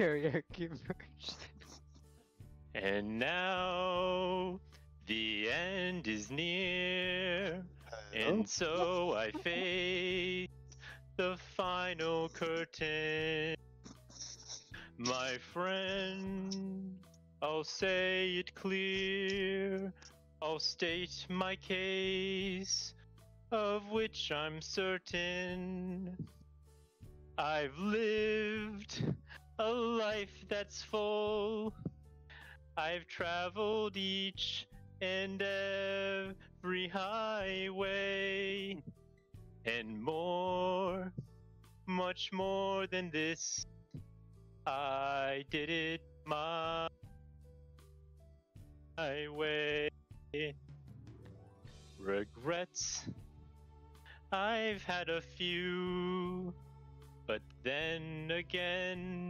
karaoke version. And now the end is near, and so I face the final curtain. My friend, I'll say it clear, I'll state my case, of which I'm certain. I've lived a life that's full. I've traveled each and every highway and more, much more than this. I did it my way. Regrets, I've had a few, but then again,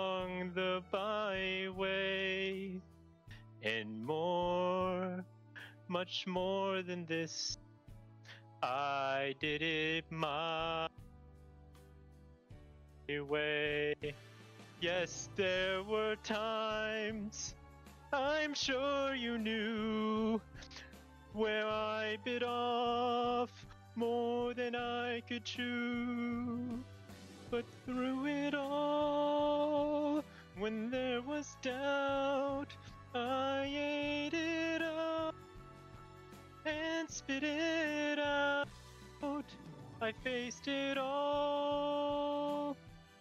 much more than this. I did it my way. Yes, there were times I'm sure you knew where I bit off more than I could chew. But through it all, when there was doubt, I ate it spit it out. I faced it all,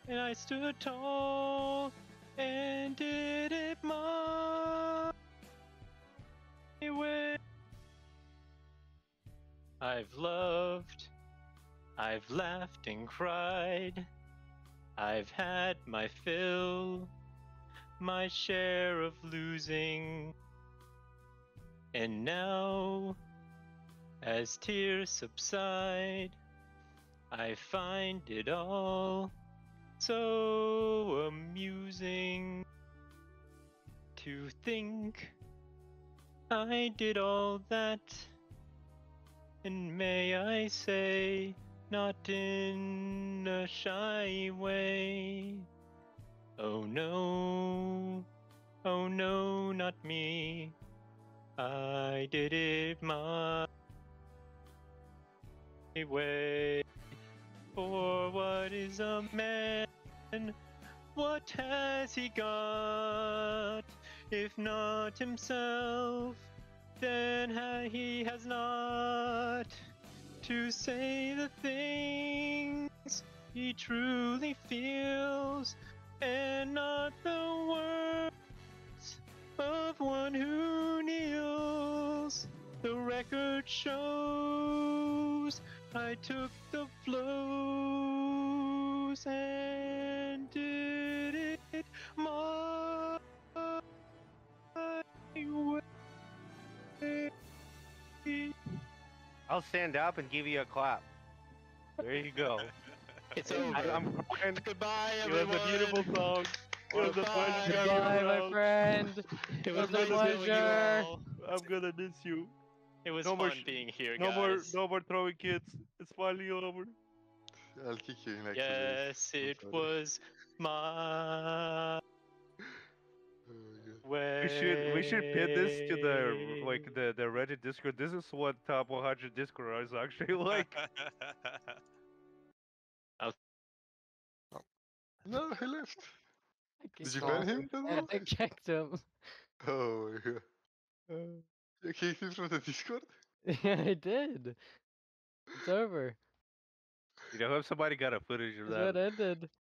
and I stood tall and did it my way. I've loved, I've laughed and cried, I've had my fill, my share of losing. And now, as tears subside, I find it all so amusing to think I did all that. And may I say, not in a shy way. Oh no, oh no, not me. I did it my way. For what is a man? What has he got? If not himself, then ha- he has not to say the things he truly feels, and not the words of one who kneels. The record shows I took the flows and did it my way. I'll stand up and give you a clap. There you go. It's I, over. I'm crying. Goodbye, It was a beautiful song. It was a Goodbye. pleasure. Goodbye, you my friend. It was was a nice knowing you pleasure. I'm gonna miss you. It was No more fun sh- being here, No guys. more, no more throwing kids. It's finally over. I'll kick you in like Yes, I'm it was my Oh, yeah. way. We should, we should pin this to the like the the Reddit Discord. This is what top 100 Discord is actually like. No, he left. Did you kicked ban him. him? Yeah, Pedro? I kicked him. Oh, yeah. You kicked from the Discord? yeah, I did. It's over. You know, if somebody got a footage of That's what that, ended.